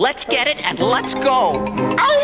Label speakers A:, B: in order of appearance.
A: Let's get it and let's go. Ow!